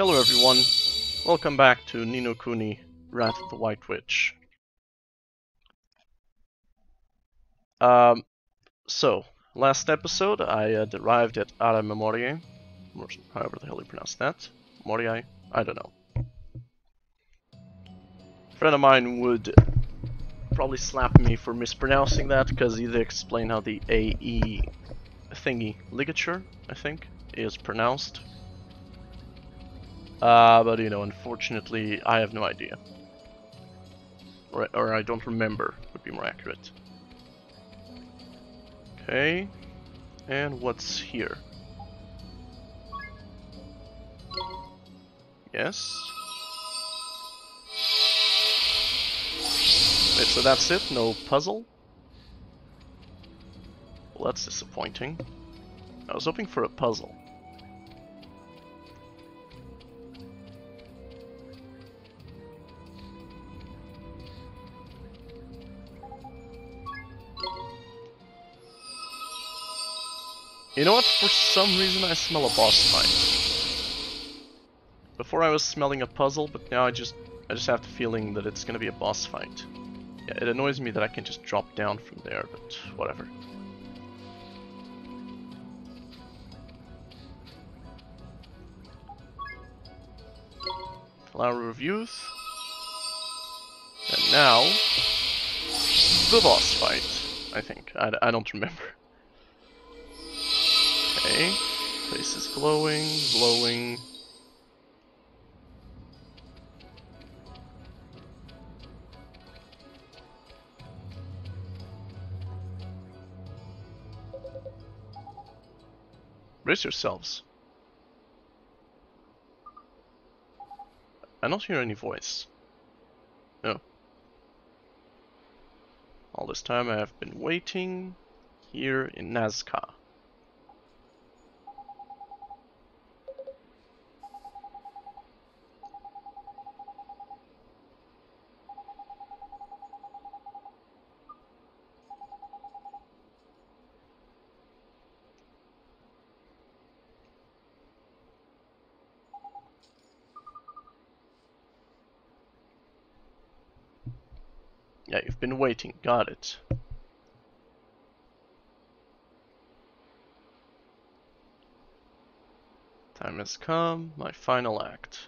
Hello everyone, welcome back to Ni no Kuni Wrath of the White Witch. Um, so, last episode I uh, arrived at Ara however the hell you pronounce that. Moriae? I don't know. A friend of mine would probably slap me for mispronouncing that because he did explain how the AE thingy ligature, I think, is pronounced. Uh, but you know, unfortunately, I have no idea. Or, or I don't remember, would be more accurate. Okay, and what's here? Yes. Wait, so that's it? No puzzle? Well, that's disappointing. I was hoping for a puzzle. You know what? For some reason I smell a boss fight. Before I was smelling a puzzle, but now I just I just have the feeling that it's gonna be a boss fight. Yeah, it annoys me that I can just drop down from there, but whatever. Flower of Youth. And now, the boss fight, I think. I, I don't remember. Okay. Place is glowing, glowing. Brace yourselves. I don't hear any voice. No. All this time I have been waiting here in Nazca. Yeah, you've been waiting. Got it. Time has come. My final act.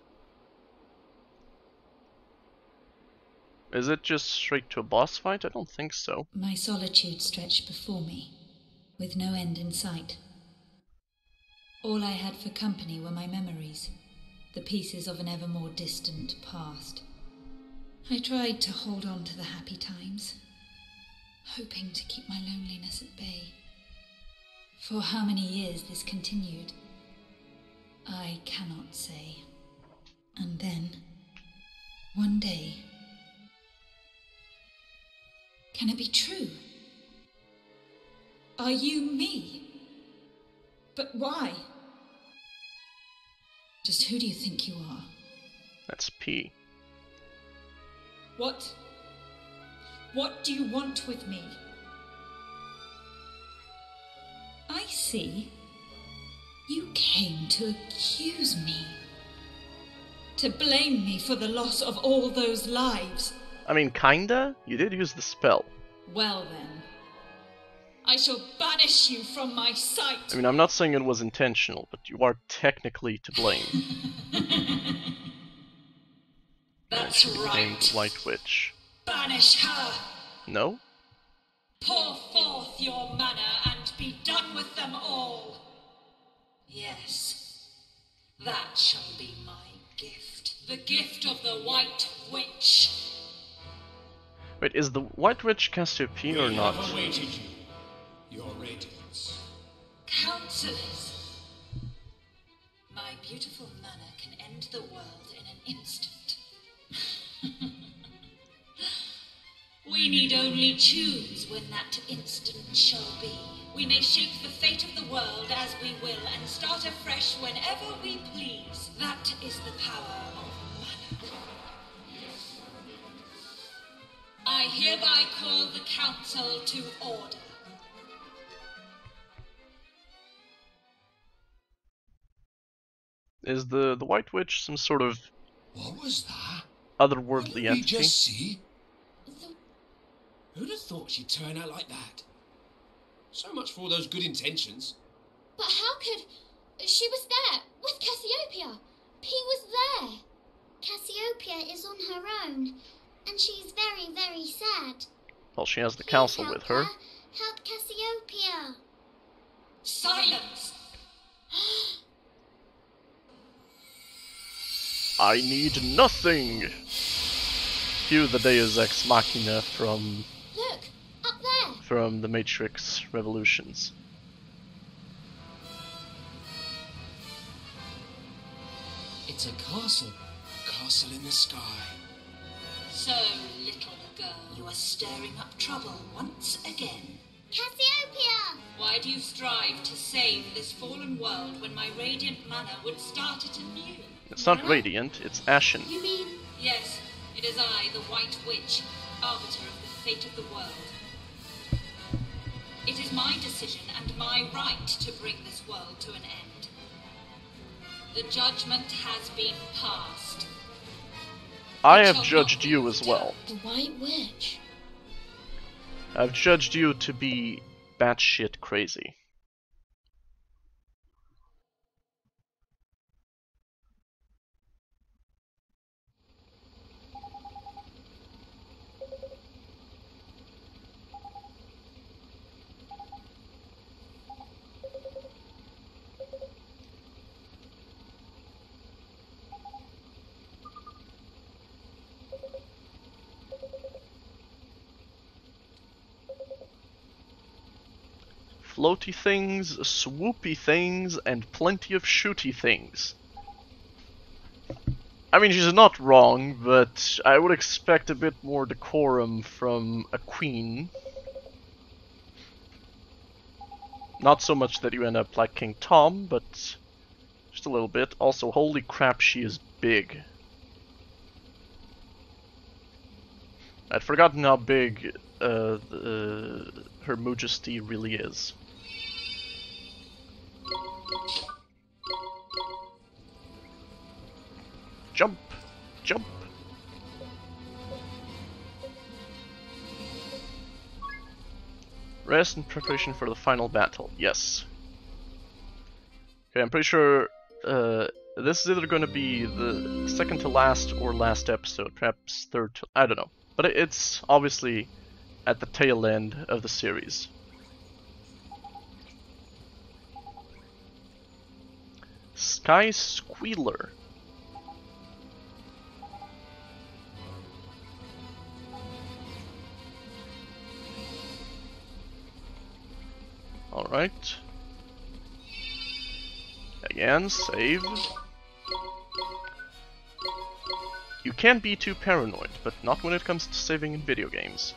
Is it just straight to a boss fight? I don't think so. My solitude stretched before me, with no end in sight. All I had for company were my memories, the pieces of an ever more distant past. I tried to hold on to the happy times, hoping to keep my loneliness at bay. For how many years this continued, I cannot say. And then, one day, can it be true? Are you me? But why? Just who do you think you are? That's P. What? What do you want with me? I see. You came to accuse me. To blame me for the loss of all those lives. I mean, kinda? You did use the spell. Well then. I shall banish you from my sight. I mean, I'm not saying it was intentional, but you are technically to blame. That's Named right. Witch. Banish her. No? Pour forth your manna and be done with them all. Yes, that shall be my gift. The gift of the White Witch. Wait, is the White Witch Cassiopeia or We not? have awaited you, your radiance. Counselors. My beautiful manna can end the world in an instant. Need only choose when that instant shall be. We may shape the fate of the world as we will and start afresh whenever we please. That is the power of manna. I hereby call the council to order. Is the the White Witch some sort of What was that? otherworldly What did we entity? just see? The- Who'd have thought she'd turn out like that? So much for all those good intentions. But how could. She was there with Cassiopeia. P was there. Cassiopeia is on her own, and she's very, very sad. Well, she has the Please council with her. Help Cassiopeia. Silence! I need nothing. Cue the Deus Ex Machina from Look, up there. From the Matrix Revolutions. It's a castle. A Castle in the sky. So, little girl, you are stirring up trouble once again. Cassiopeia. Why do you strive to save this fallen world when my radiant manna would start it anew? It's not radiant, it's ashen. You mean. Yes, it is I, the White Witch, arbiter of the fate of the world. It is my decision and my right to bring this world to an end. The judgment has been passed. I have judged you as well. The White Witch. I've judged you to be batshit crazy. Floaty things, swoopy things, and plenty of shooty things. I mean, she's not wrong, but I would expect a bit more decorum from a queen. Not so much that you end up like King Tom, but just a little bit. Also, holy crap, she is big. I'd forgotten how big uh, the, Her Majesty really is. Jump! Jump! Rest in preparation for the final battle. Yes. Okay, I'm pretty sure uh, this is either going to be the second to last or last episode, perhaps third to... I don't know. But it's obviously at the tail end of the series. Sky Squealer. Alright. Again, save. You can be too paranoid, but not when it comes to saving in video games.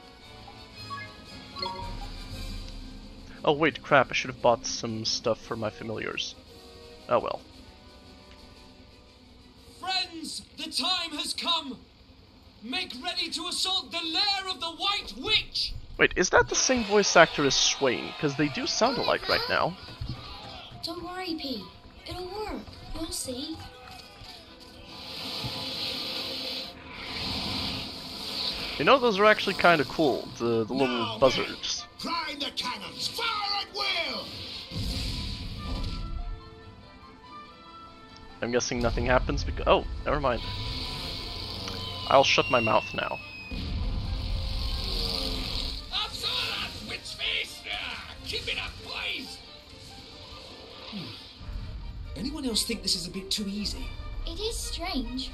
Oh wait, crap, I should have bought some stuff for my familiars. Oh well. Friends, the time has come. Make ready to assault the lair of the White Witch. Wait, is that the same voice actor as Swaine? Because they do sound alike right now. Don't worry, P. It'll work. You'll see. You know, those are actually kind of cool, the, the little Now, buzzards. Prime the cannons! Fire at will! I'm guessing nothing happens because. Oh, never mind. I'll shut my mouth now. Anyone else think this is a bit too easy? It is strange.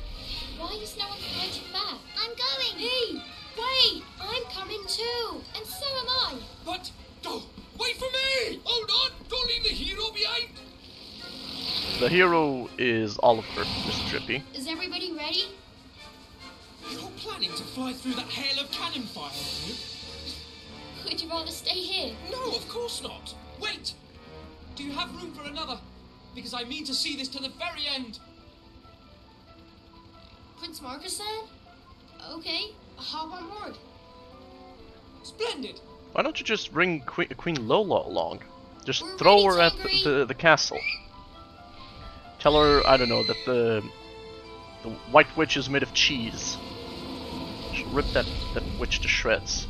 Why is no one fighting back? I'm going. Hey, wait! I'm coming too, and so am I. But, oh, wait for me! Oh, Hold on, don't leave the hero behind! The hero is Oliver, Mr. Drippy. Is everybody ready? You're planning to fly through that hail of cannon fire, are you? Would you rather stay here? No, of course not. Wait! Do you have room for another? Because I mean to see this to the very end. Prince Marcassin? Okay, hop on board. Splendid! Why don't you just bring Que- Queen Lola along? Just We're throw her at the, the, the castle. Tell her, I don't know, that the the White Witch is made of cheese. She'll rip that, that witch to shreds.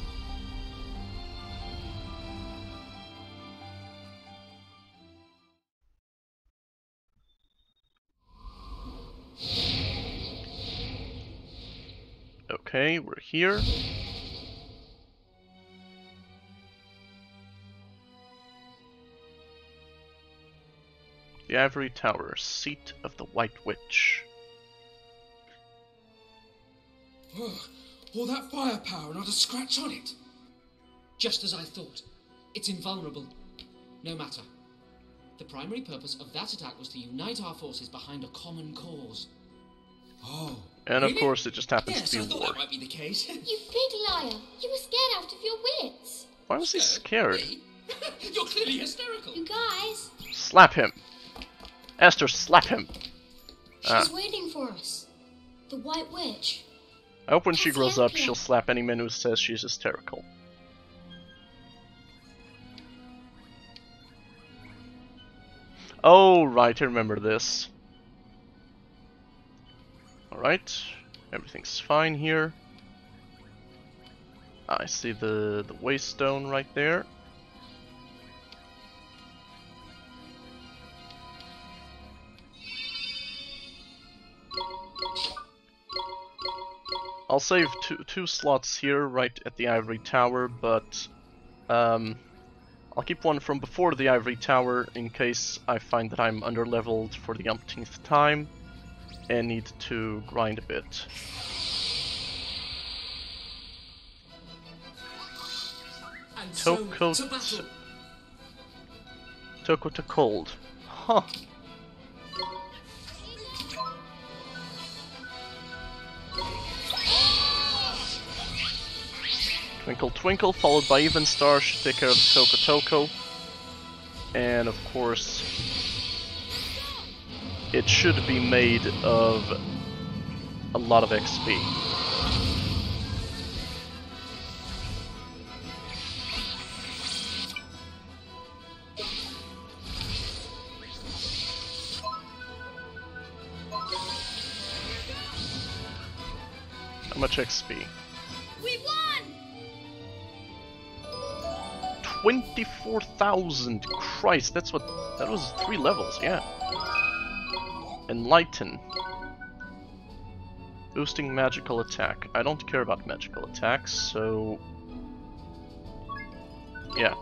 Okay, we're here. The Ivory Tower, seat of the White Witch. Oh, all that firepower, not a scratch on it. Just as I thought. It's invulnerable. No matter. The primary purpose of that attack was to unite our forces behind a common cause. Oh. And of really? course, it just happens Yes, to I be thought war. that might be the case. You big liar! You were scared out of your wits! Why was he scared? You're clearly hysterical. You guys, Slap him! Esther, slap him! she's Ah. waiting for us. The White Witch. I hope when she grows up, she'll slap any man who says she's hysterical. Oh, right, I remember this. Alright, everything's fine here. I see the, the waystone right there. I'll save two two slots here, right at the ivory tower, but um, I'll keep one from before the ivory tower in case I find that I'm underleveled for the umpteenth time and need to grind a bit. And Toko so, to. Toko to cold. Huh. Twinkle Twinkle, followed by Even Star, should take care of Toko Toko. And of course, it should be made of a lot of XP. How much XP? We won! 24,000! Christ, that's what. That was three levels, yeah. Enlighten. Boosting magical attack. I don't care about magical attacks, so. Yeah.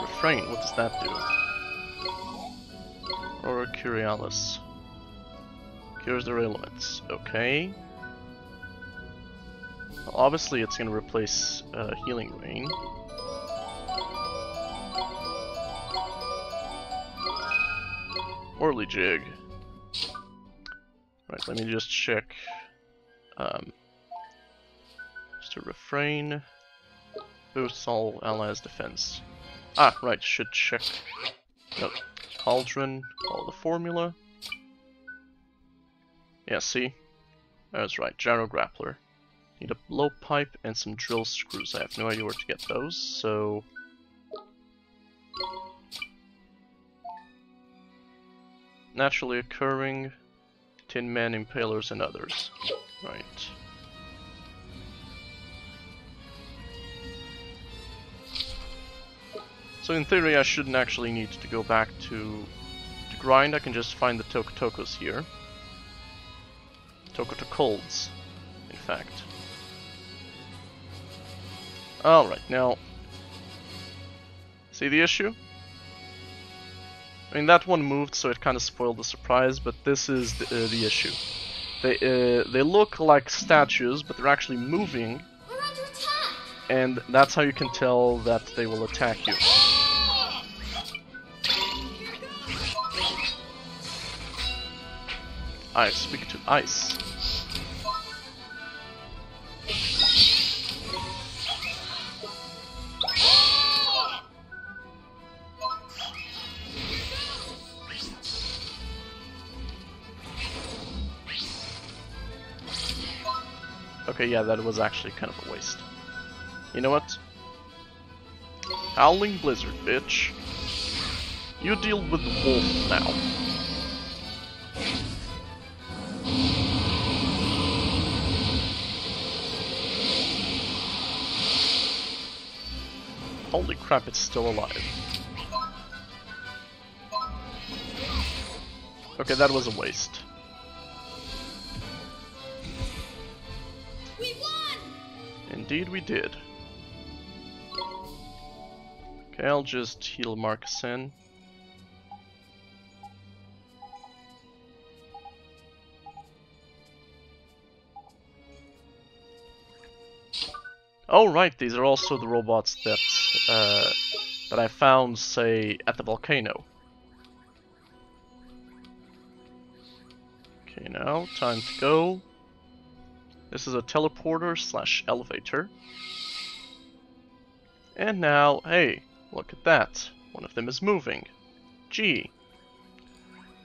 Refrain, what does that do? Aurora Curialis. Cures their ailments. Okay. Well, obviously, it's to replace uh, Healing Rain. Orly Jig. Right, let me just check. Um, just a refrain. Boosts all allies' defense. Ah, right, should check. Nope. Cauldron, follow the formula. Yeah, see? That's right, gyro grappler. Need a blowpipe and some drill screws. I have no idea where to get those, so... Naturally occurring, Tin Man Impalers and others. Right. So in theory I shouldn't actually need to go back to, to grind, I can just find the Tokotokos here. Tokoto Colds, in fact. Alright, now... See the issue? I mean, that one moved, so it kind of spoiled the surprise, but this is the, uh, the issue. They, uh, they look like statues, but they're actually moving, and that's how you can tell that they will attack you. Ice, speak to ice. Okay, yeah, that was actually kind of a waste. You know what? Howling Blizzard, bitch. You deal with the wolf now. Holy crap, it's still alive. Okay, that was a waste. Indeed we did. Okay, I'll just heal Marcassin. Oh right, these are also the robots that uh, that I found, say, at the volcano. Okay, now time to go. This is a teleporter slash elevator. And now, hey, look at that. One of them is moving. Gee.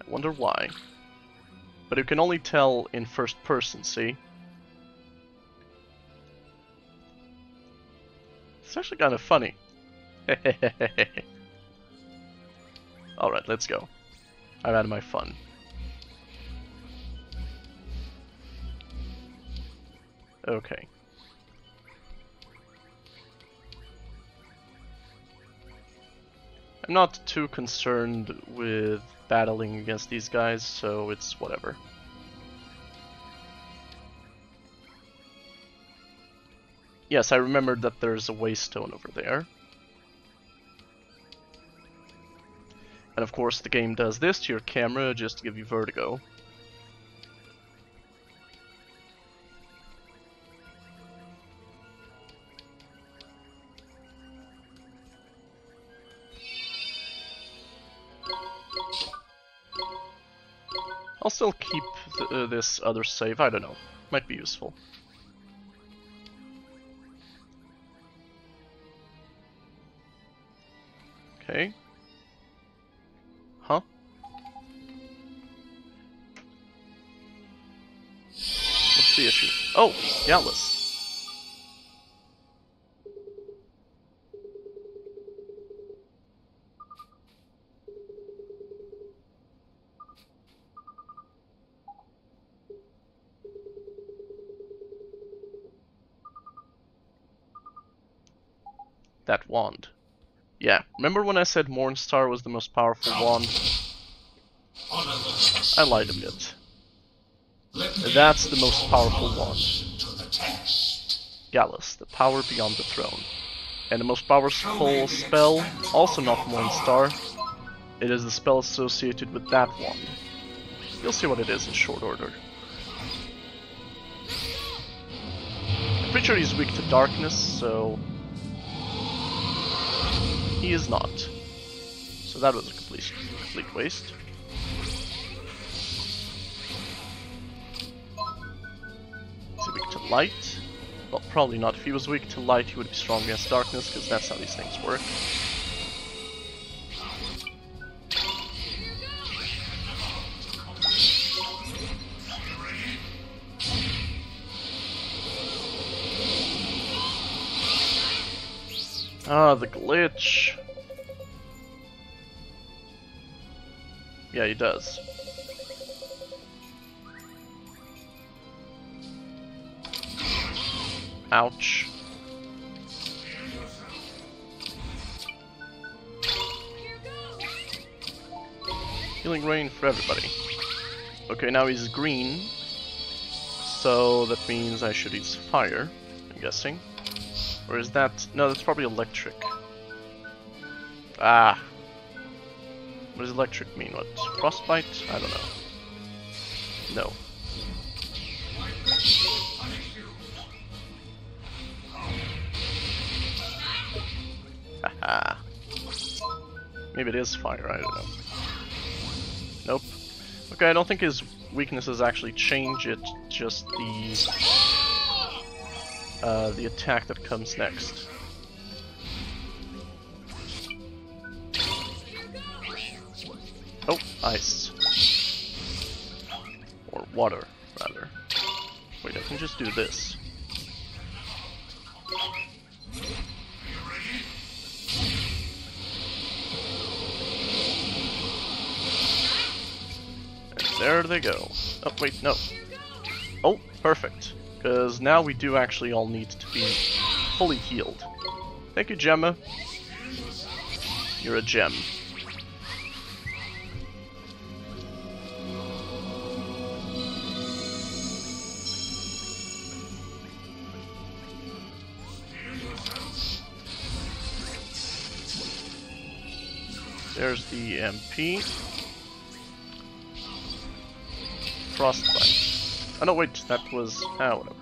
I wonder why. But you can only tell in first person, see? It's actually kind of funny. Alright, let's go. I've had my fun. Okay. I'm not too concerned with battling against these guys, so it's whatever. Yes, I remembered that there's a waystone over there. And of course the game does this to your camera just to give you vertigo. Uh, this other save, I don't know. Might be useful. Okay. Huh? What's the issue? Oh, Gallus. That wand. Yeah, remember when I said Mornstar was the most powerful wand? I lied a bit. That's the most powerful wand. The. Gallus, the power beyond the throne. And the most powerful spell, also not Mornstar. It is the spell associated with that wand. You'll see what it is in short order. Pretty sure he's weak to darkness, so... He is not. So that was a complete, complete waste. Is he weak to light? Well, probably not. If he was weak to light, he would be strong against darkness, because that's how these things work. Ah, the glitch. Yeah, he does. Ouch. Healing rain for everybody. Okay, now he's green. So that means I should use fire, I'm guessing. Or is that... No, that's probably electric. Ah. What does electric mean? What? Frostbite? I don't know. No. Haha. Maybe it is fire, I don't know. Nope. Okay, I don't think his weaknesses actually change it, just the uh, the attack that comes next. Oh, ice. Or water, rather. Wait, I can just do this. There they go. Oh, wait, no. Oh, perfect. Because now we do actually all need to be fully healed. Thank you, Gemma. You're a gem. There's the MP. Frostbite. Oh no, wait, that was... Ah, whatever.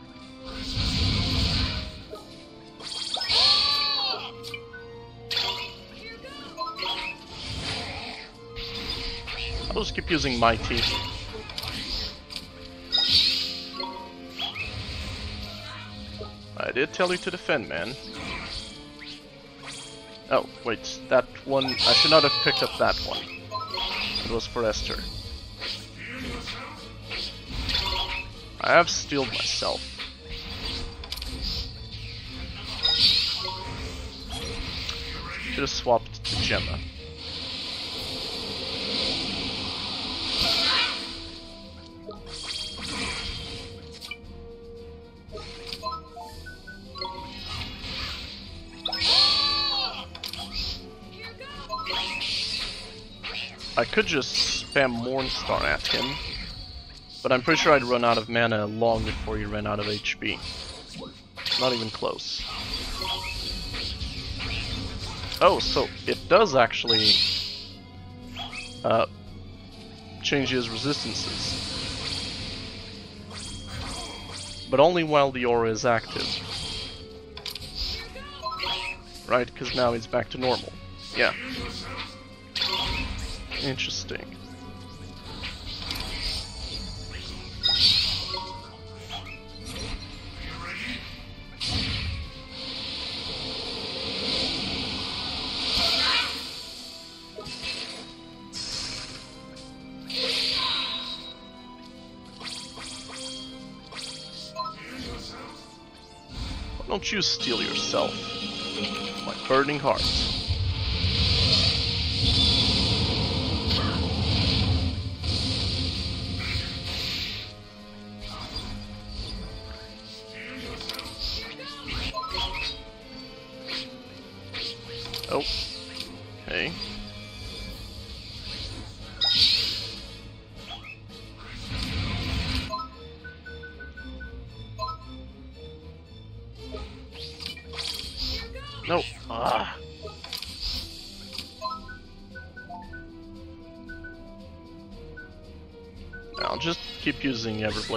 I'll just keep using my teeth. I did tell you to defend, man. Oh, wait, that one... I should not have picked up that one. It was for Esther. I have steeled myself. Should have swapped to Gemma. I could just spam Mornstar at him, but I'm pretty sure I'd run out of mana long before he ran out of HP. Not even close. Oh, so it does actually uh, change his resistances. But only while the aura is active. Right, because now he's back to normal. Yeah. Interesting. Don't you steal yourself? My burning heart.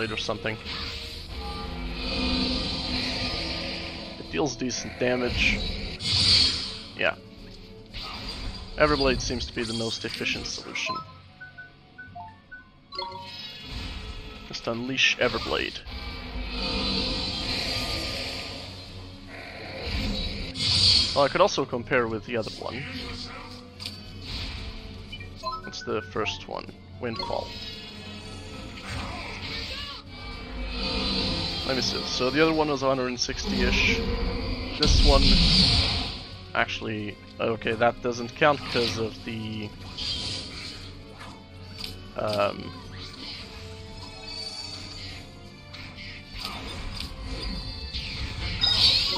Everblade or something. It deals decent damage. Yeah. Everblade seems to be the most efficient solution. Just unleash Everblade. Well, I could also compare with the other one. It's the first one, Windfall. Let me see. So the other one was 160-ish. This one actually okay that doesn't count because of the um,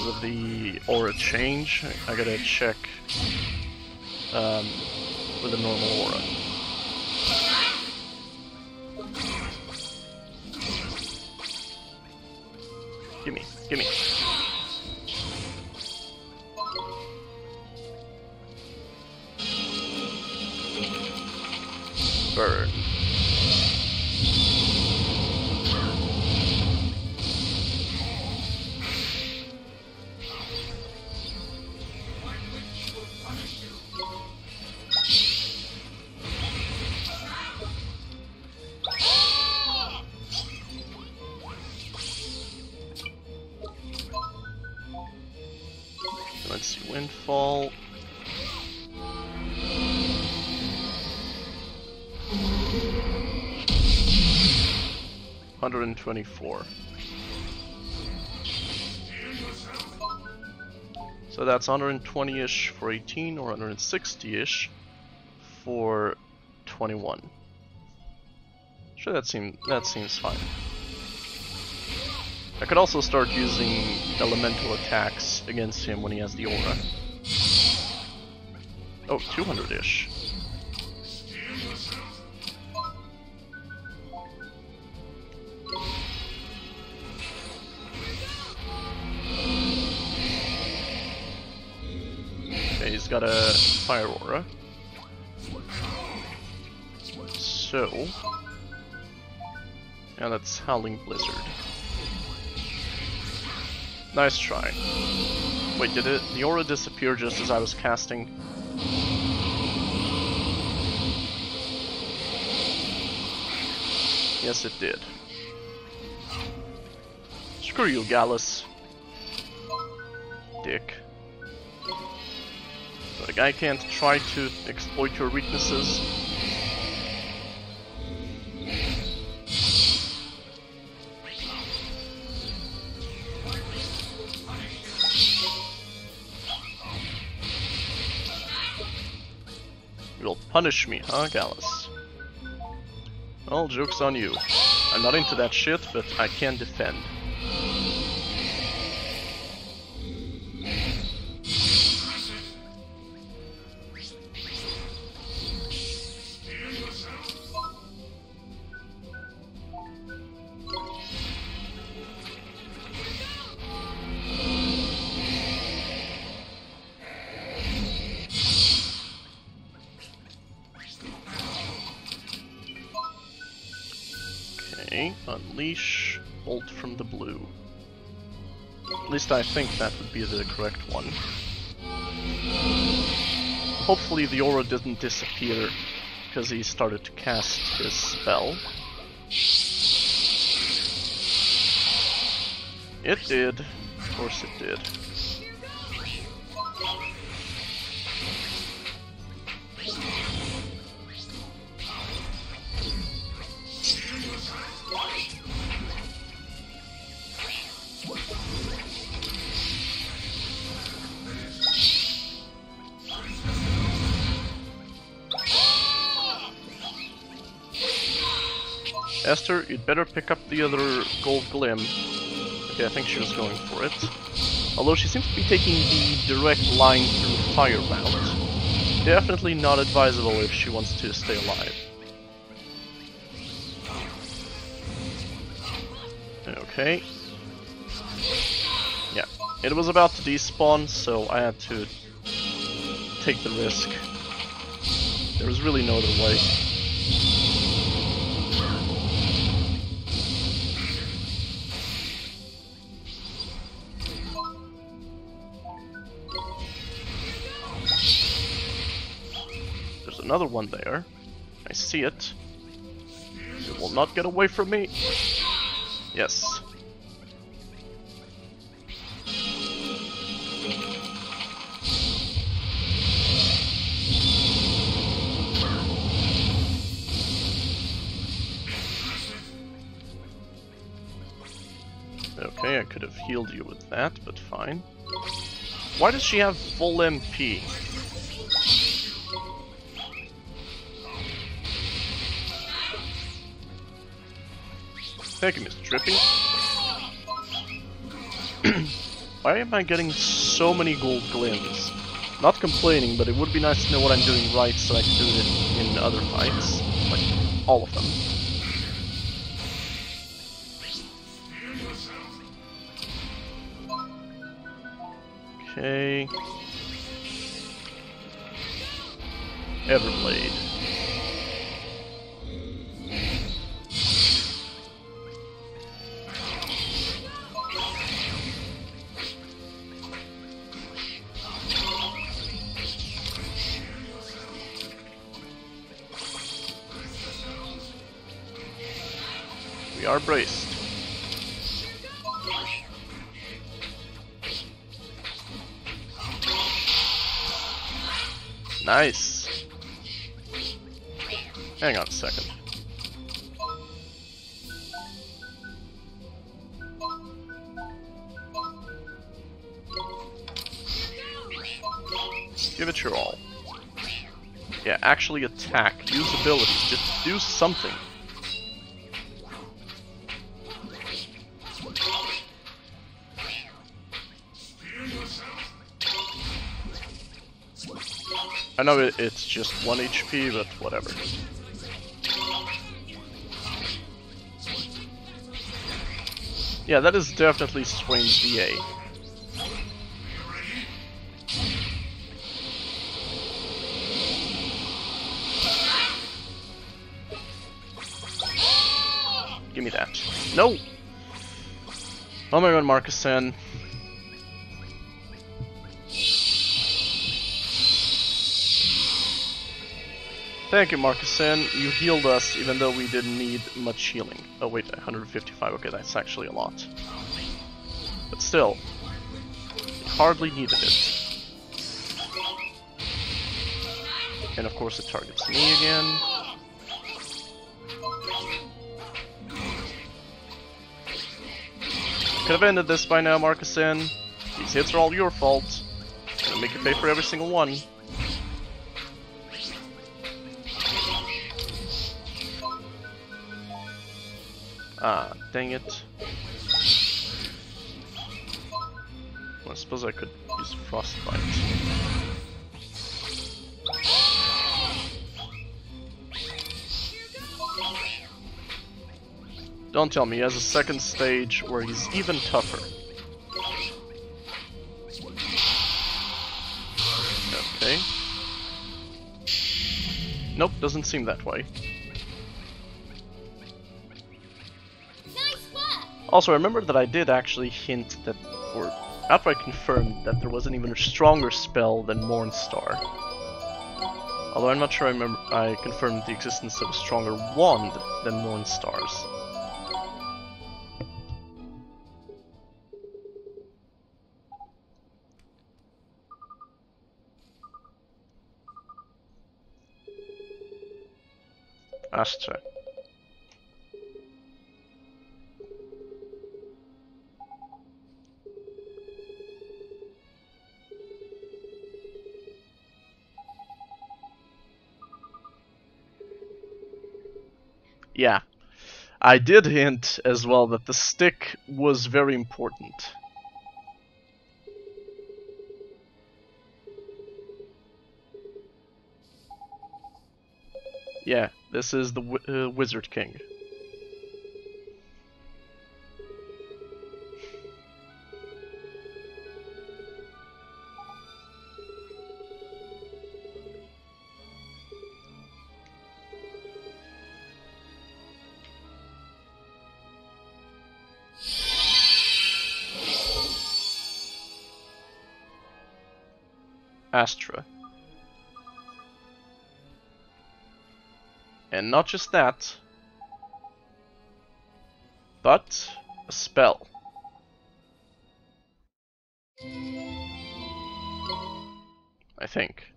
of the aura change I gotta check um, with a normal aura gimme Hundred and twenty-four. So that's 120-ish for 18 or 160-ish for 21. Sure, that seems that seems fine. I could also start using elemental attacks against him when he has the aura. Oh, 200-ish. Okay, he's got a fire aura. So... Yeah, that's Howling Blizzard. Nice try. Wait, did it the aura disappear just as I was casting? Yes, it did. Screw you, Gallus. Dick. A guy can't try to exploit your weaknesses. Punish me, huh, Gallus? Well, joke's on you. I'm not into that shit, but I can defend. Unleash, bolt from the blue. At least I think that would be the correct one. Hopefully the aura didn't disappear because he started to cast his spell. It did. Of course it did. You'd better pick up the other gold glim. Okay, I think she was going for it. Although she seems to be taking the direct line through Fire Mount. Definitely not advisable if she wants to stay alive. Okay. Yeah, it was about to despawn, so I had to take the risk. There was really no other way. Another one there. I see it. It will not get away from me. Yes. Okay, I could have healed you with that, but fine. Why does she have full MP? Thank you, Mr. Drippy. Why am I getting so many gold glims? Not complaining, but it would be nice to know what I'm doing right so I can do it in other fights. Like, all of them. Okay. Everblade. We. Nice. Hang on a second. Give it your all. Yeah, actually attack. Use abilities. Just do something. I know it, it's just 1 HP, but whatever. Yeah, that is definitely Swaine's DA. Give me that. No! Oh my god, Marcassin. Thank you, Marcassin. You healed us even though we didn't need much healing. Oh wait, 155. Okay, that's actually a lot. But still, hardly needed it. And of course it targets me again. Could have ended this by now, Marcassin. These hits are all your fault. Gonna make you pay for every single one. Ah, dang it. Well, I suppose I could use Frostbite. Don't tell me he has a second stage where he's even tougher. Okay. Nope, doesn't seem that way. Also, I remember that I did actually hint that, or outright confirmed that there was an even a stronger spell than Mornstar. Although I'm not sure I remember I confirmed the existence of a stronger wand than Mornstar's. Astra. Yeah. I did hint as well that the stick was very important. Yeah, this is the uh, Wizard King. And not just that, but a spell. I think.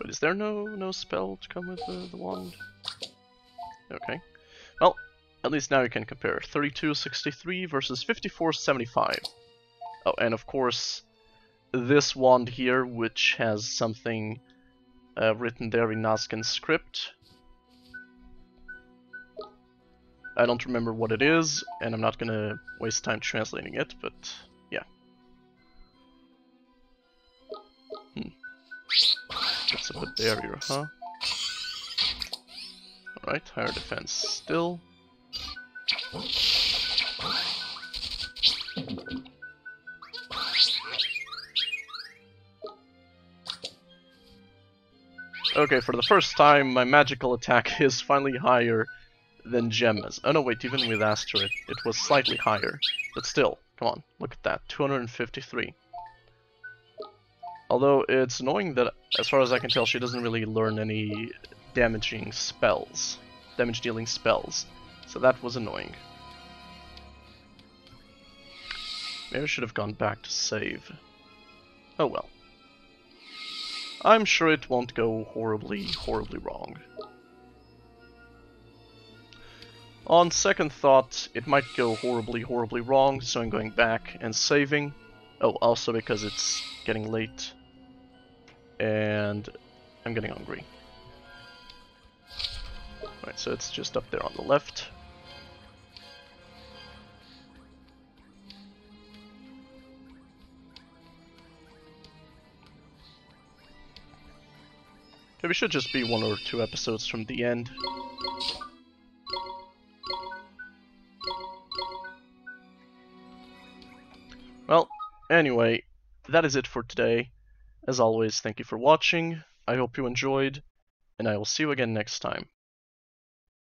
But is there no no spell to come with the, the wand? Okay. Well, at least now you can compare 3263 versus 5475. Oh, and of course, this wand here, which has something uh, written there in Nazcaan's script. I don't remember what it is, and I'm not gonna waste time translating it, but yeah. Hmm. That's a good barrier, huh? Alright, higher defense still. Okay, for the first time, my magical attack is finally higher than Gemma's. Oh no, wait, even with Astra, it, it was slightly higher. But still, come on, look at that, 253. Although it's annoying that, as far as I can tell, she doesn't really learn any damaging spells, damage dealing spells. So that was annoying. Maybe I should have gone back to save. Oh well. I'm sure it won't go horribly, horribly wrong. On second thought, it might go horribly, horribly wrong, so I'm going back and saving. Oh, also because it's getting late. And I'm getting hungry. Alright, so it's just up there on the left. Maybe it should just be one or two episodes from the end. Anyway, that is it for today. As always, thank you for watching, I hope you enjoyed, and I will see you again next time.